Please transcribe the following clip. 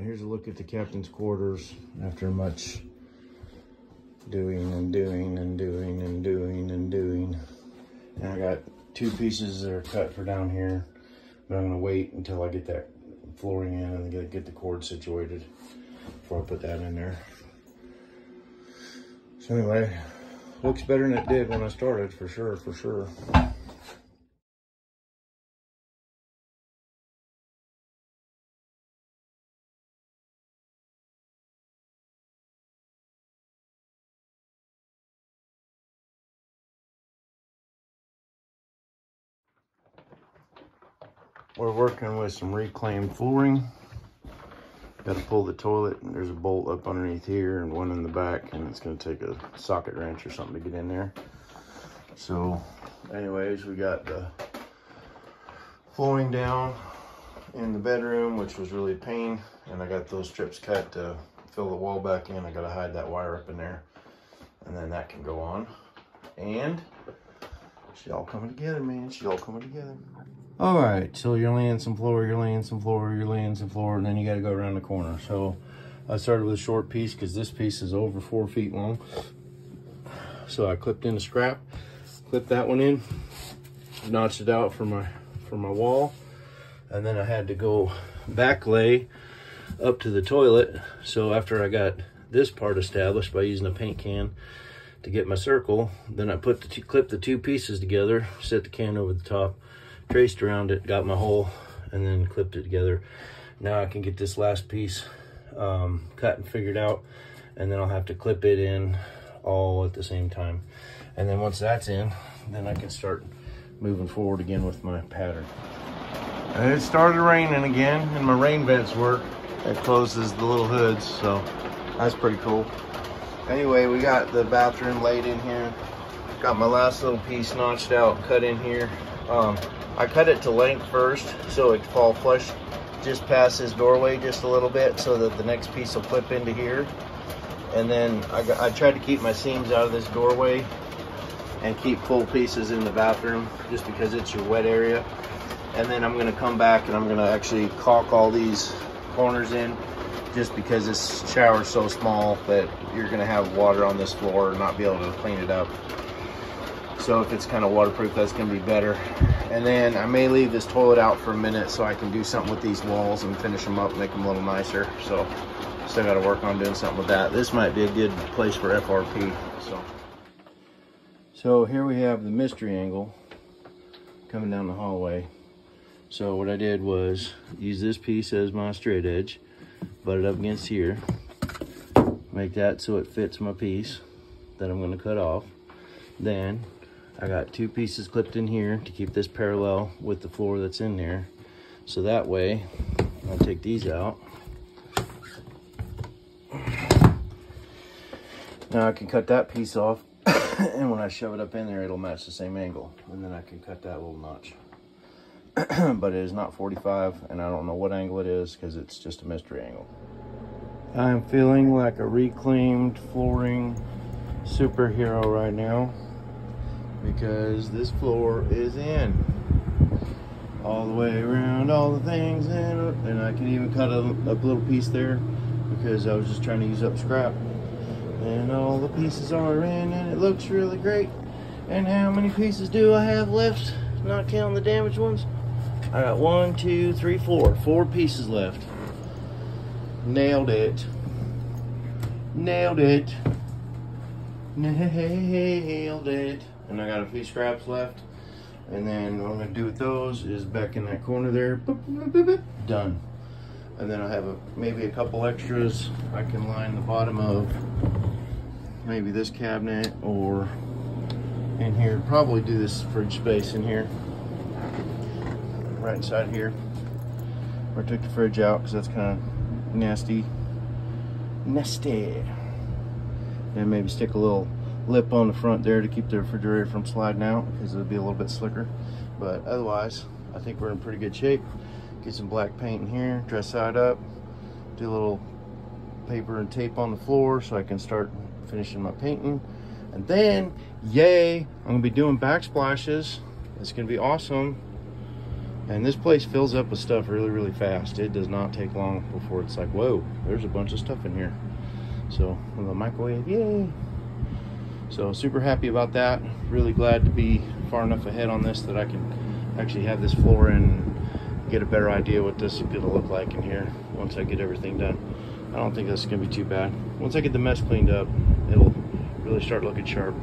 right, here's a look at the captain's quarters after much doing and doing and doing and doing and doing. And I got two pieces that are cut for down here, but I'm gonna wait until I get that flooring in and get, get the cord situated before I put that in there. So anyway, looks better than it did when I started, for sure, for sure. We're working with some reclaimed flooring. Got to pull the toilet. There's a bolt up underneath here and one in the back, and it's going to take a socket wrench or something to get in there. So, anyways, we got the flooring down in the bedroom, which was really a pain. And I got those strips cut to fill the wall back in. I got to hide that wire up in there. And then that can go on. And she all coming together, man. She all coming together. All right, so you're laying some floor, you're laying some floor, you're laying some floor, and then you got to go around the corner. So I started with a short piece because this piece is over four feet long. So I clipped in a scrap, clipped that one in, notched it out for my for my wall, and then I had to go back lay up to the toilet. So after I got this part established by using a paint can to get my circle, then I put the clip the two pieces together, set the can over the top, traced around it, got my hole, and then clipped it together. Now I can get this last piece um, cut and figured out, and then I'll have to clip it in all at the same time. And then once that's in, then I can start moving forward again with my pattern. And it started raining again, and my rain vents work. It closes the little hoods, so that's pretty cool. Anyway, we got the bathroom laid in here. Got my last little piece notched out, cut in here. Um, I cut it to length first so it fall flush just past his doorway just a little bit so that the next piece will clip into here. And then I, got, I tried to keep my seams out of this doorway and keep full pieces in the bathroom just because it's your wet area. And then I'm gonna come back and I'm gonna actually caulk all these corners in just because this shower is so small that you're gonna have water on this floor and not be able to clean it up. So if it's kind of waterproof, that's gonna be better. And then I may leave this toilet out for a minute so I can do something with these walls and finish them up, make them a little nicer. So still gotta work on doing something with that. This might be a good place for FRP, so. So here we have the mystery angle coming down the hallway. So what I did was use this piece as my straight edge, butt it up against here, make that so it fits my piece that I'm gonna cut off. Then I got two pieces clipped in here to keep this parallel with the floor that's in there. So that way, I'll take these out. Now I can cut that piece off and when I shove it up in there, it'll match the same angle. And then I can cut that little notch. but it is not 45 and I don't know what angle it is because it's just a mystery angle. I'm feeling like a reclaimed flooring superhero right now because this floor is in. All the way around all the things in. And I can even cut a, a little piece there because I was just trying to use up scrap. And all the pieces are in and it looks really great. And how many pieces do I have left? Not counting the damaged ones. I got one two three four. Four pieces left. Nailed it. Nailed it. Nailed it and I got a few scraps left. And then what I'm gonna do with those is back in that corner there, boop, boop, boop, done. And then I have a, maybe a couple extras. I can line the bottom of maybe this cabinet or in here. Probably do this fridge space in here, right inside here. Where I took the fridge out because that's kind of nasty. Nasty. And maybe stick a little lip on the front there to keep the refrigerator from sliding out because it'll be a little bit slicker. But otherwise, I think we're in pretty good shape. Get some black paint in here, dress side up, do a little paper and tape on the floor so I can start finishing my painting. And then, yay, I'm gonna be doing backsplashes. It's gonna be awesome. And this place fills up with stuff really, really fast. It does not take long before it's like, whoa, there's a bunch of stuff in here. So, a microwave, yay! So, super happy about that. Really glad to be far enough ahead on this that I can actually have this floor in and get a better idea what this is going to look like in here once I get everything done. I don't think that's going to be too bad. Once I get the mess cleaned up, it'll really start looking sharp.